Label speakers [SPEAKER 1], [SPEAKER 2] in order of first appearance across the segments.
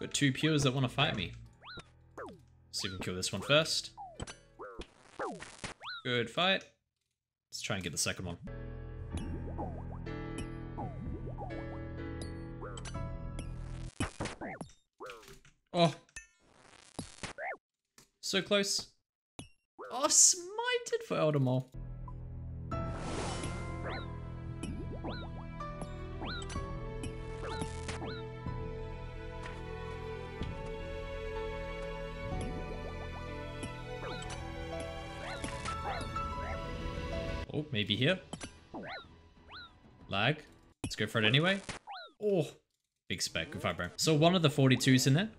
[SPEAKER 1] Got two pures that want to fight me. See if we can kill this one first. Good fight. Let's try and get the second one. Oh. So close. Oh, smited for Elder maul. Oh, maybe here. Lag. Let's go for it anyway. Oh, big spec. Good fight, bro. So one of the 42s in there.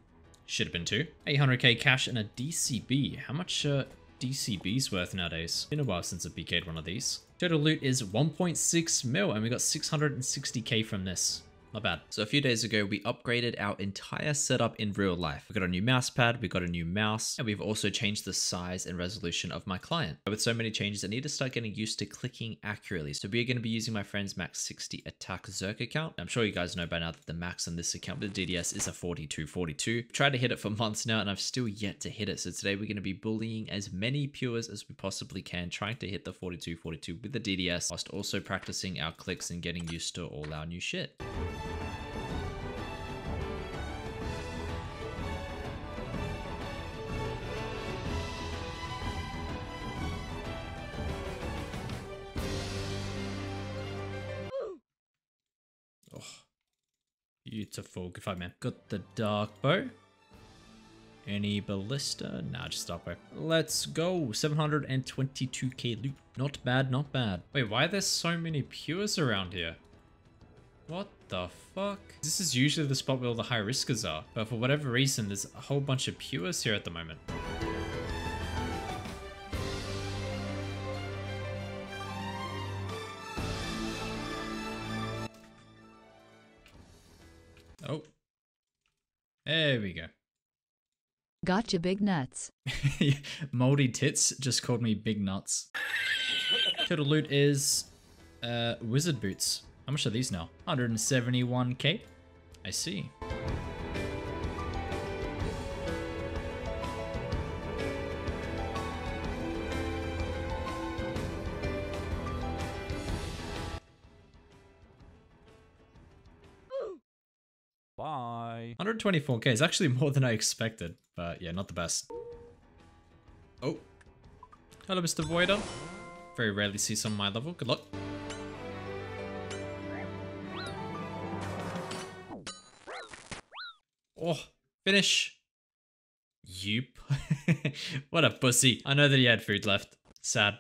[SPEAKER 1] Should have been two. 800k cash and a DCB. How much uh, DCB's worth nowadays? Been a while since I PK'd one of these. Total loot is 1.6 mil and we got 660k from this. Not bad. So a few days ago, we upgraded our entire setup in real life. We got a new mouse pad, we got a new mouse, and we've also changed the size and resolution of my client. With so many changes, I need to start getting used to clicking accurately. So we're going to be using my friend's Max 60 Attack Zerk account. I'm sure you guys know by now that the max on this account with the DDS is a 4242. Tried to hit it for months now, and I've still yet to hit it. So today we're going to be bullying as many pures as we possibly can, trying to hit the 4242 with the DDS, whilst also practicing our clicks and getting used to all our new shit. Beautiful. Good fight, man. Got the dark bow. Any ballista? Nah, just dark bow. Let's go. 722k loot. Not bad, not bad. Wait, why are there so many pures around here? What the fuck? This is usually the spot where all the high riskers are, but for whatever reason, there's a whole bunch of pures here at the moment. Oh. There we go.
[SPEAKER 2] Gotcha, big nuts.
[SPEAKER 1] Moldy Tits just called me Big Nuts. Total loot is uh, Wizard Boots. How much are these now? 171k? I see.
[SPEAKER 3] Bye.
[SPEAKER 1] 124k is actually more than I expected, but yeah, not the best. Oh. Hello, Mr. Voider. Very rarely see some my level. Good luck. Oh, finish. Yup. what a pussy. I know that he had food left. Sad.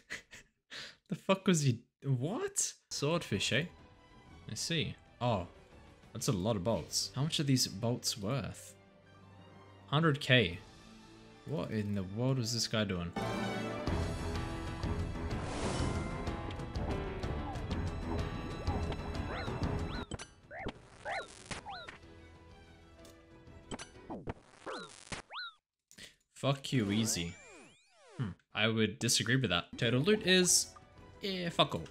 [SPEAKER 1] the fuck was he? What? Swordfish, eh? I see. Oh, that's a lot of bolts. How much are these bolts worth? 100k. What in the world was this guy doing? Fuck you, easy. I would disagree with that. Total loot is... Eh, fuck all.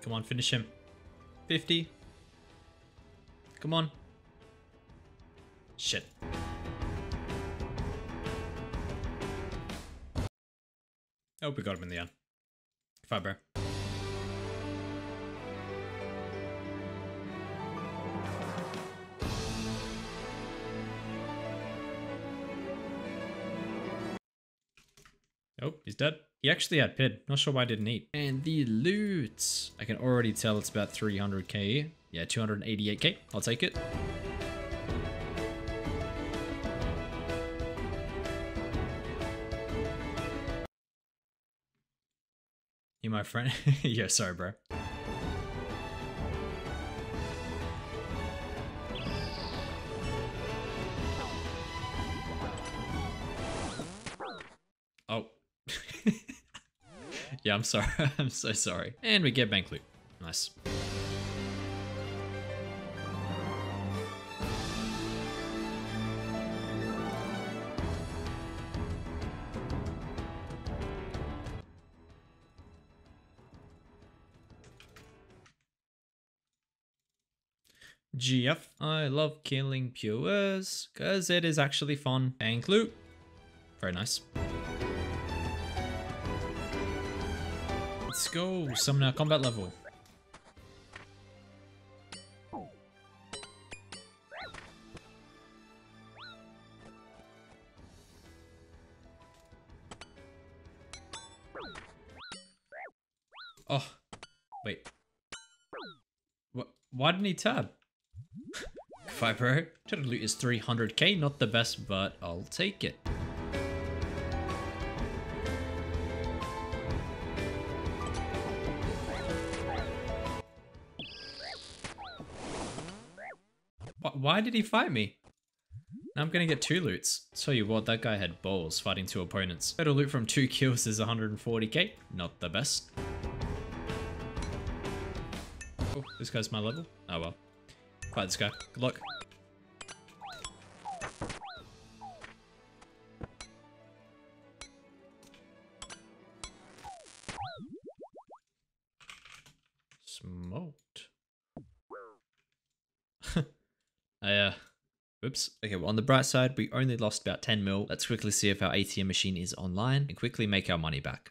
[SPEAKER 1] Come on, finish him. 50. Come on. Shit. Oh, we got him in the end. Bro. Oh, he's dead. He actually had PID. Not sure why I didn't eat. And the loot. I can already tell it's about 300k. Yeah, 288k. I'll take it. You my friend? yeah, sorry, bro. Oh. yeah, I'm sorry. I'm so sorry. And we get bank loot. Nice. GF. I love killing pures because it is actually fun. Bank loot. Very nice. Let's go. Summon our combat level. Oh, wait. What? Why didn't he tab? Fiber. Total loot is 300k, not the best, but I'll take it. Why did he fight me? Now I'm gonna get two loots. Tell you what, that guy had balls fighting two opponents. Total loot from two kills is 140k, not the best. Oh, this guy's my level? Oh well. Fight this guy. Good luck. Smoked. I, uh, Oops. Okay, well, on the bright side, we only lost about 10 mil. Let's quickly see if our ATM machine is online and quickly make our money back.